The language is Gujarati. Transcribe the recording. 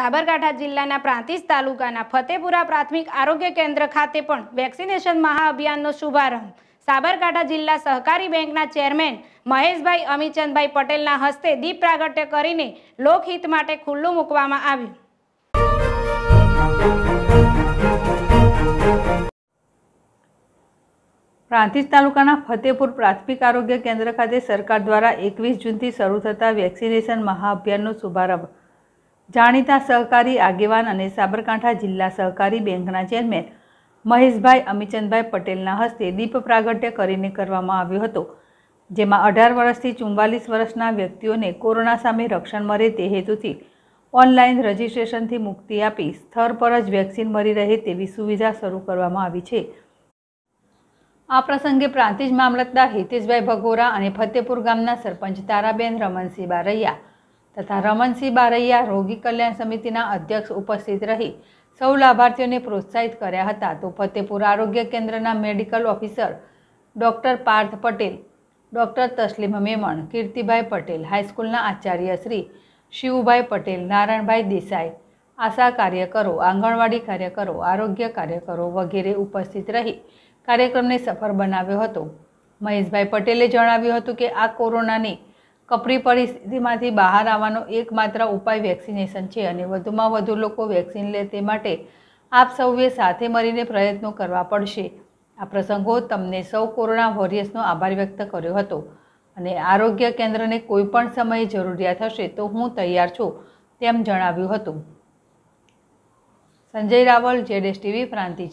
સાબરકાંઠા જિલ્લાના પ્રાંતિજ તાલુકાના ફતેપુરા પ્રાથમિક આરોગ્ય કેન્દ્ર ખાતે પણ વેક્સિનેશન મહાઅભિયાનનો શુભારંભ. સાબરકાંઠા જિલ્લા સહકારી બેંકના ચેરમેન મહેશભાઈ અમીચંદભાઈ પટેલના હસ્તે દીપ પ્રાગટ્ય કરીને લોકહિત માટે ખુલ્લું મૂકવામાં આવ્યું. પ્રાંતિજ તાલુકાના ફતેપુર પ્રાથમિક આરોગ્ય કેન્દ્ર ખાતે સરકાર દ્વારા એકવીસ જૂનથી શરૂ થતા વેક્સિનેશન મહાઅભિયાનનો શુભારંભ. જાણીતા સહકારી આગેવાન અને સાબરકાંઠા જિલ્લા સહકારી બેંકના ચેરમેન મહેશભાઈ અમીચંદભાઈ પટેલના હસ્તે દીપ પ્રાગટ્ય કરીને કરવામાં આવ્યો હતો, જેમાં અઢાર વર્ષથી ચુમ્બાલીસ વર્ષના વ્યક્તિઓને કોરોના સામે રક્ષણ મળે તે હેતુથી ઓનલાઈન રજિસ્ટ્રેશનથી મુક્તિ આપી સ્થળ પર જ વેક્સિન મળી રહે તેવી સુવિધા શરૂ કરવામાં આવી છે. આ પ્રસંગે પ્રાંતિજ મામલતદાર હિતેશભાઈ ભગોરા અને ફતેપુર ગામના સરપંચ તારાબેન રમણસિંહ બારૈયા તથા રમણસિંહ બારૈયા રોગી કલ્યાણ સમિતિના અધ્યક્ષ ઉપસ્થિત રહી સૌ લાભાર્થીઓને પ્રોત્સાહિત કર્યા હતા. તો ફતેપુર આરોગ્ય કેન્દ્રના medical officer doctor Parth Patel, doctor Tasleem Memon, Kirtibhai Patel, હાઈસ્કૂલના આચાર્ય શ્રી શિવભાઈ પટેલ, નારાયણભાઈ દેસાઈ, આશા કાર્યકરો, આંગણવાડી કાર્યકરો, આરોગ્ય કાર્યકરો વગેરે ઉપસ્થિત રહી કાર્યક્રમને સફળ બનાવ્યો હતો. મહેશભાઈ પટેલે જણાવ્યું હતું કે આ કોરોનાની કપરી પરિસ્થિતિમાંથી બહાર આવવાનો એકમાત્ર ઉપાય વેક્સિનેશન છે અને વધુમાં વધુ લોકો વેક્સિન લે તે માટે આપ સૌએ સાથે મળીને પ્રયત્નો કરવા પડશે. આ પ્રસંગો તમને સૌ કોરોના વોરિયર્સનો આભાર વ્યક્ત કર્યો હતો અને આરોગ્ય કેન્દ્રને કોઈ પણ સમયે જરૂરિયાત હશે તો હું તૈયાર છું તેમ જણાવ્યું હતું. સંજય રાવલ જેડેસ ટીવી, પ્રાંતિજ.